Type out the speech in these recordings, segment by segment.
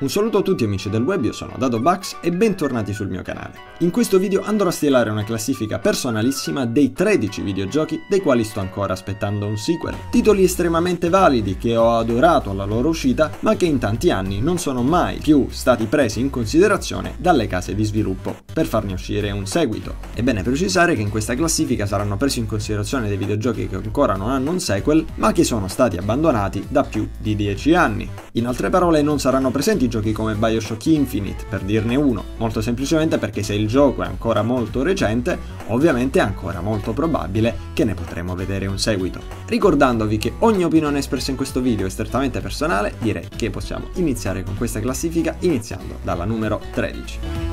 Un saluto a tutti amici del web, io sono DadoBugs e bentornati sul mio canale. In questo video andrò a stilare una classifica personalissima dei 13 videogiochi dei quali sto ancora aspettando un sequel. Titoli estremamente validi che ho adorato alla loro uscita, ma che in tanti anni non sono mai più stati presi in considerazione dalle case di sviluppo per farne uscire un seguito. È bene precisare che in questa classifica saranno presi in considerazione dei videogiochi che ancora non hanno un sequel, ma che sono stati abbandonati da più di 10 anni. In altre parole non saranno presenti giochi come Bioshock Infinite, per dirne uno, molto semplicemente perché se il gioco è ancora molto recente, ovviamente è ancora molto probabile che ne potremo vedere un seguito. Ricordandovi che ogni opinione espressa in questo video è strettamente personale, direi che possiamo iniziare con questa classifica iniziando dalla numero 13.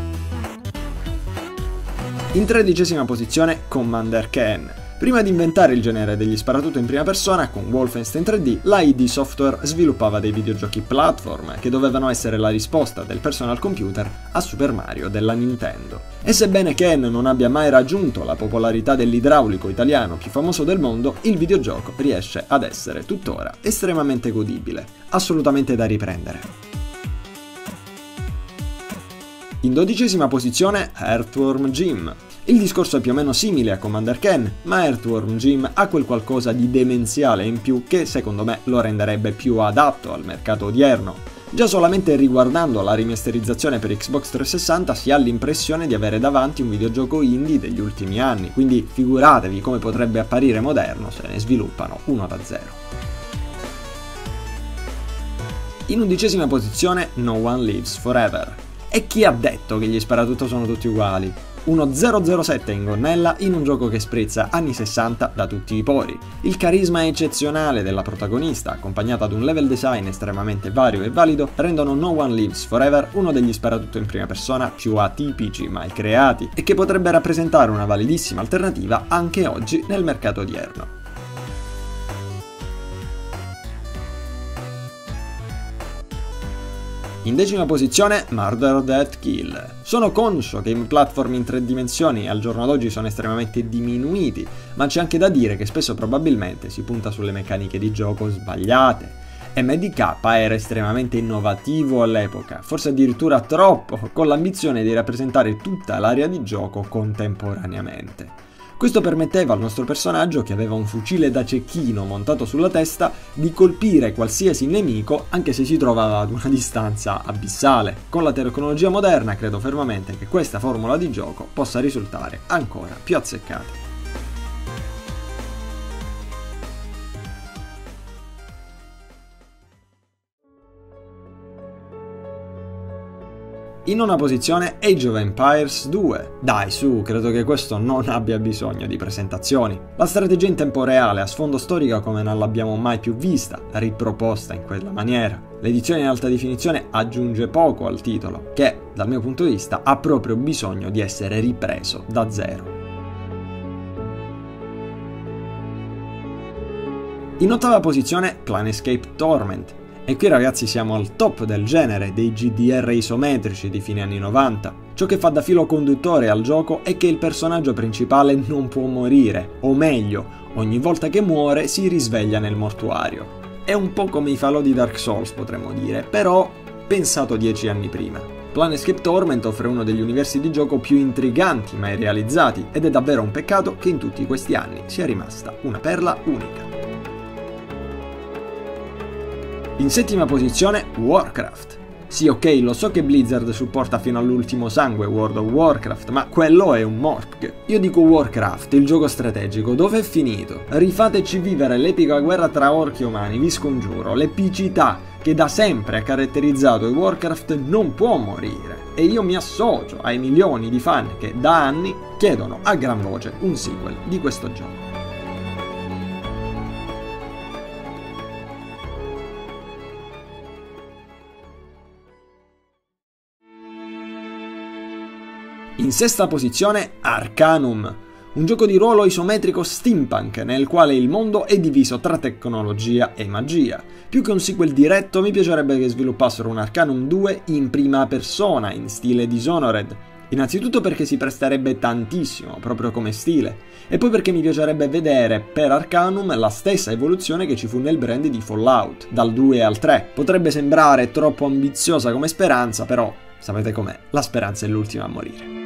In tredicesima posizione Commander Ken, Prima di inventare il genere degli sparatutto in prima persona, con Wolfenstein 3D, la ID Software sviluppava dei videogiochi platform che dovevano essere la risposta del personal computer a Super Mario della Nintendo. E sebbene Ken non abbia mai raggiunto la popolarità dell'idraulico italiano più famoso del mondo, il videogioco riesce ad essere tuttora estremamente godibile, assolutamente da riprendere. In dodicesima posizione Earthworm Jim, il discorso è più o meno simile a Commander Ken, ma Earthworm Jim ha quel qualcosa di demenziale in più che secondo me lo renderebbe più adatto al mercato odierno. Già solamente riguardando la remasterizzazione per Xbox 360 si ha l'impressione di avere davanti un videogioco indie degli ultimi anni, quindi figuratevi come potrebbe apparire moderno se ne sviluppano uno da zero. In undicesima posizione No One Lives Forever. E chi ha detto che gli sparatutto sono tutti uguali? uno 007 in gonnella in un gioco che sprizza anni 60 da tutti i pori. Il carisma eccezionale della protagonista, accompagnata ad un level design estremamente vario e valido, rendono No One Lives Forever uno degli sparatutto in prima persona più atipici mai creati e che potrebbe rappresentare una validissima alternativa anche oggi nel mercato odierno. In decima posizione Murder Death Kill. Sono conscio che i platform in tre dimensioni al giorno d'oggi sono estremamente diminuiti, ma c'è anche da dire che spesso probabilmente si punta sulle meccaniche di gioco sbagliate. MDK era estremamente innovativo all'epoca, forse addirittura troppo, con l'ambizione di rappresentare tutta l'area di gioco contemporaneamente. Questo permetteva al nostro personaggio, che aveva un fucile da cecchino montato sulla testa, di colpire qualsiasi nemico anche se si trovava ad una distanza abissale. Con la tecnologia moderna credo fermamente che questa formula di gioco possa risultare ancora più azzeccata. In una posizione Age of Empires 2. Dai su, credo che questo non abbia bisogno di presentazioni. La strategia in tempo reale a sfondo storico come non l'abbiamo mai più vista, riproposta in quella maniera. L'edizione in alta definizione aggiunge poco al titolo, che, dal mio punto di vista, ha proprio bisogno di essere ripreso da zero. In ottava posizione Planescape Torment, e qui ragazzi siamo al top del genere dei GDR isometrici di fine anni 90. Ciò che fa da filo conduttore al gioco è che il personaggio principale non può morire, o meglio, ogni volta che muore si risveglia nel mortuario. È un po' come i falò di Dark Souls potremmo dire, però pensato dieci anni prima. Planescape Torment offre uno degli universi di gioco più intriganti mai realizzati ed è davvero un peccato che in tutti questi anni sia rimasta una perla unica. In settima posizione Warcraft. Sì, ok, lo so che Blizzard supporta fino all'ultimo sangue World of Warcraft, ma quello è un morpg. Io dico Warcraft, il gioco strategico, dove è finito? Rifateci vivere l'epica guerra tra orchi umani, vi scongiuro, l'epicità che da sempre ha caratterizzato i Warcraft non può morire. E io mi associo ai milioni di fan che da anni chiedono a gran voce un sequel di questo gioco. In sesta posizione Arcanum, un gioco di ruolo isometrico steampunk nel quale il mondo è diviso tra tecnologia e magia. Più che un sequel diretto mi piacerebbe che sviluppassero un Arcanum 2 in prima persona, in stile Dishonored, Innanzitutto perché si presterebbe tantissimo, proprio come stile, e poi perché mi piacerebbe vedere per Arcanum la stessa evoluzione che ci fu nel brand di Fallout, dal 2 al 3. Potrebbe sembrare troppo ambiziosa come speranza, però sapete com'è, la speranza è l'ultima a morire.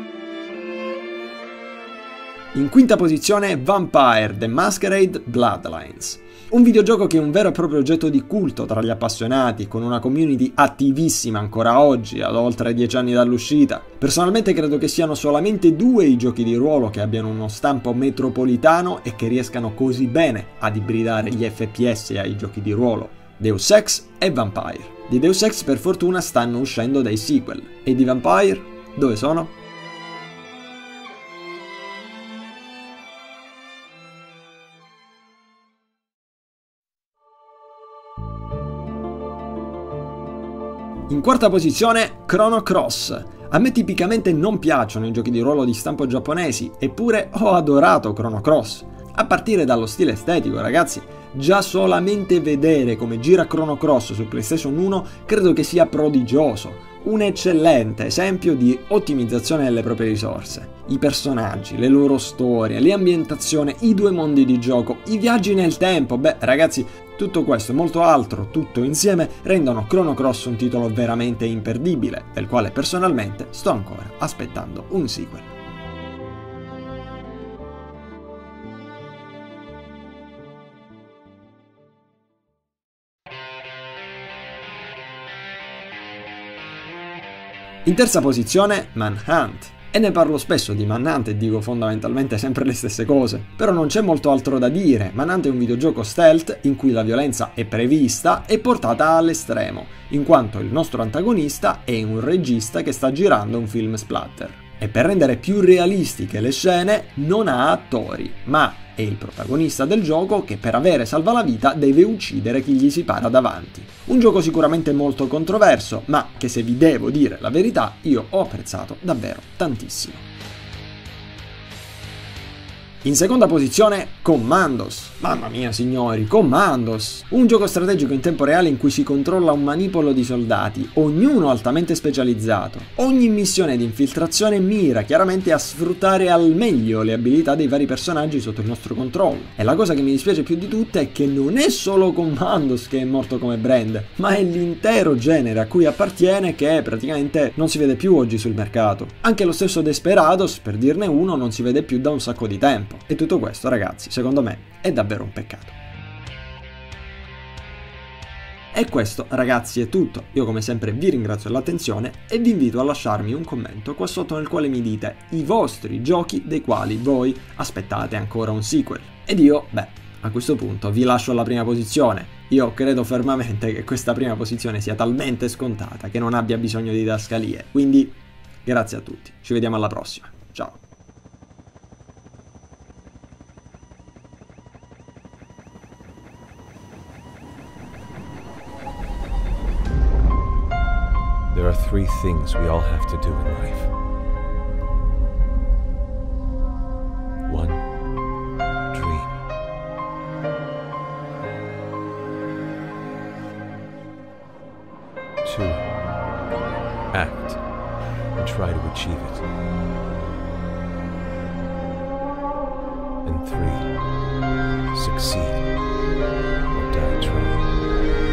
In quinta posizione Vampire The Masquerade Bloodlines. Un videogioco che è un vero e proprio oggetto di culto tra gli appassionati, con una community attivissima ancora oggi, ad oltre 10 anni dall'uscita. Personalmente credo che siano solamente due i giochi di ruolo che abbiano uno stampo metropolitano e che riescano così bene ad ibridare gli FPS ai giochi di ruolo. Deus Ex e Vampire. Di Deus Ex per fortuna stanno uscendo dei sequel. E di Vampire? Dove sono? In quarta posizione, Chrono Cross. A me tipicamente non piacciono i giochi di ruolo di stampo giapponesi, eppure ho adorato Chrono Cross. A partire dallo stile estetico, ragazzi, già solamente vedere come gira Chrono Cross su PlayStation 1 credo che sia prodigioso. Un eccellente esempio di ottimizzazione delle proprie risorse. I personaggi, le loro storie, le ambientazioni, i due mondi di gioco, i viaggi nel tempo. Beh, ragazzi, tutto questo e molto altro, tutto insieme, rendono Chrono Cross un titolo veramente imperdibile, del quale personalmente sto ancora aspettando un sequel. In terza posizione, Manhunt. E ne parlo spesso di Manhunt e dico fondamentalmente sempre le stesse cose. Però non c'è molto altro da dire. Manhunt è un videogioco stealth in cui la violenza è prevista e portata all'estremo, in quanto il nostro antagonista è un regista che sta girando un film splatter. E per rendere più realistiche le scene non ha attori, ma è il protagonista del gioco che per avere salva la vita deve uccidere chi gli si para davanti. Un gioco sicuramente molto controverso, ma che se vi devo dire la verità io ho apprezzato davvero tantissimo. In seconda posizione Commandos. Mamma mia signori, Commandos! Un gioco strategico in tempo reale in cui si controlla un manipolo di soldati, ognuno altamente specializzato. Ogni missione di infiltrazione mira chiaramente a sfruttare al meglio le abilità dei vari personaggi sotto il nostro controllo. E la cosa che mi dispiace più di tutte è che non è solo Commandos che è morto come brand, ma è l'intero genere a cui appartiene che praticamente non si vede più oggi sul mercato. Anche lo stesso Desperados, per dirne uno, non si vede più da un sacco di tempo tempo. E tutto questo, ragazzi, secondo me è davvero un peccato. E questo ragazzi è tutto, io come sempre vi ringrazio dell'attenzione e vi invito a lasciarmi un commento qua sotto nel quale mi dite i vostri giochi dei quali voi aspettate ancora un sequel. Ed io, beh, a questo punto vi lascio alla prima posizione. Io credo fermamente che questa prima posizione sia talmente scontata che non abbia bisogno di didascalie, quindi grazie a tutti, ci vediamo alla prossima, ciao. There are three things we all have to do in life. One, dream. Two, act and try to achieve it. And three, succeed or die trying.